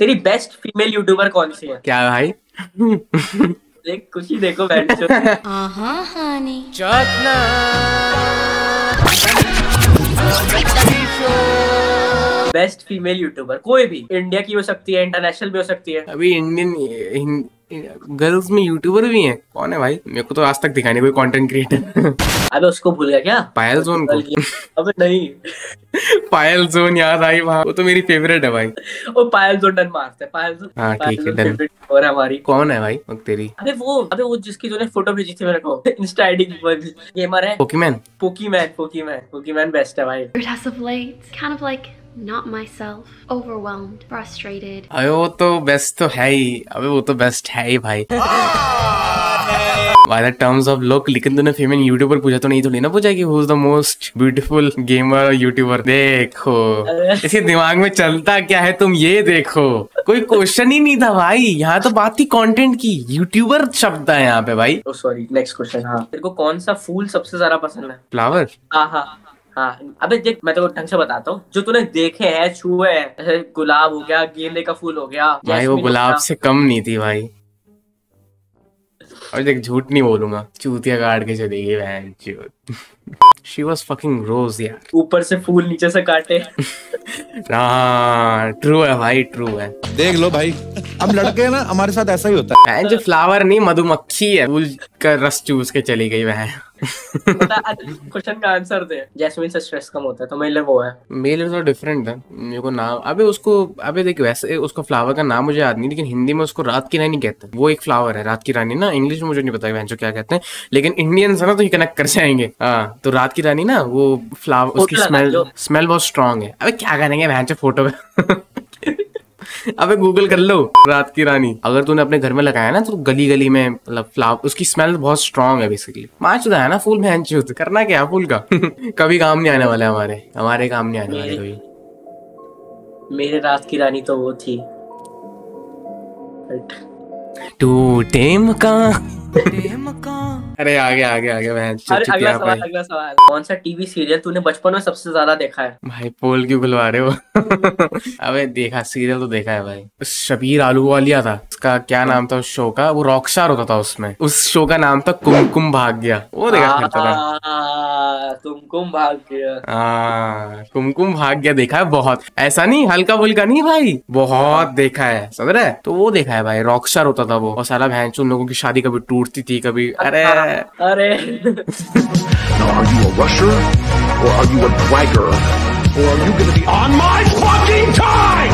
तेरी best female YouTuber कौन सी है? क्या भाई? देख कुछ ही देखो बैठ बेस्ट फीमेल यूट्यूबर कोई भी इंडिया की हो सकती है इंटरनेशनल भी हो सकती है। अभी इंडियन गर्ल्स में यूट्यूबर भी हैं। कौन है भाई? मेरे को तो आज तक दिखाई नहीं कोई कंटेंट क्रिएटर अबे उसको भूल गया क्या? पायल जोन को। अबे नहीं। पायल जोन याद आई वहाँ। वो तो मेरी फेवरेट है भाई। वो पायल जो डन मारते हैं पायल जो हाँ, ठीक है, जो favorite और हमारी। कौन है भाई? तेरी। अबे वो अबे वो जिसकी तूने फ़ोटो भेजी थी मेरे को इंस्टा आईडी गेमर है। पोकीमैन पोकीमैन पोकीमैन पोकीमैन बेस्ट है भाई। Of of not myself, overwhelmed, frustrated. अबे वो तो बेस्ट तो है ही। अबे वो तो बेस्ट है ही भाई। By the terms of look लेकिन तूने फीमेल यूट्यूबर पूछा तो नहीं थोड़ी ना पूछा कि who is the most beautiful gamer YouTuber देखो। इसके दिमाग में चलता क्या है तुम ये देखो। कोई क्वेश्चन ही नहीं था भाई। यहाँ तो बात थी कंटेंट की। यूट्यूबर शब्द है यहाँ पे भाई। सॉरी नेक्स्ट क्वेश्चन हाँ। तेरे को कौन सा फूल सबसे ज़्यादा पसंद है? फ्लावर हाँ हाँ। हाँ अबे देख मैं तो ढंग से बताता हूँ। जो तूने देखे हैं छुए हैं जैसे गुलाब हो गया गेंदे का फूल हो गया भाई वो गुलाब से कम नहीं थी भाई। और देख झूठ नहीं बोलूँगा। चूतिया काट के चली गई बहन शी वॉज़ फकिंग रोज यार। ऊपर से फूल नीचे से काटे। हाँ ट्रू है भाई ट्रू है। देख लो भाई हम लड़के हैं ना हमारे साथ ऐसा ही होता है। जो फ्लावर नहीं मधुमक्खी है। फूल का रस चूस के चली गई बहन। क्वेश्चन का आंसर दे। जैस्मिन से स्ट्रेस कम होता है तो मेरे लिए वो है। तो डिफरेंट है। मेरे को नाम अबे उसको अबे देख वैसे उसको फ्लावर का नाम मुझे याद नहीं लेकिन हिंदी में उसको रात की रानी कहते हैं। वो एक फ्लावर है रात की रानी ना इंग्लिश में मुझे नहीं पता जो क्या कहते हैं लेकिन इंडियंस है ना तो ये कनेक्ट कर जाएँगे। हाँ तो रात की रानी ना वो फ्लावर उसकी स्मेल स्मेल बहुत स्ट्रांग है। अबे क्या करेंगे जो फ़ोटो में? अबे गूगल कर लो रात की रानी। अगर तूने अपने घर में लगाया ना तो गली गली में मतलब फ्लावर उसकी स्मेल बहुत स्ट्रांग है बेसिकली मार चुदा है ना फूल बहन चुद करना क्या फूल का? कभी काम नहीं आने वाला है हमारे। हमारे काम नहीं आने वाले कभी। मेरे रात की रानी तो वो थी। टूटे मकान। अरे आगे आगे आगे बहन अरे अगला सवाल अगला सवाल। कौन सा टीवी सीरियल तूने बचपन में सबसे ज़्यादा देखा है? भाई पोल क्यों खुलवा रहे हो? अबे देखा सीरियल तो देखा है भाई। शबीर आलू वालिया था उसका क्या नाम था उस शो का? वो रॉकस्टार होता था उसमें। उस शो का नाम था कुमकुम भाग्य वो देखा करता था आ, कुमकुम भाग्य हाँ कुमकुम भाग्य देखा है बहुत। ऐसा नहीं हल्का फुल्का नहीं भाई। बहुत देखा है समझ रहे तो वो देखा है भाई रॉकस्टार होता था वो। और साला भैंस उन लोगों की शादी कभी टूटती थी कभी अरे Now, are you a rusher or are you a bragger? Or are you going to be on my fucking time?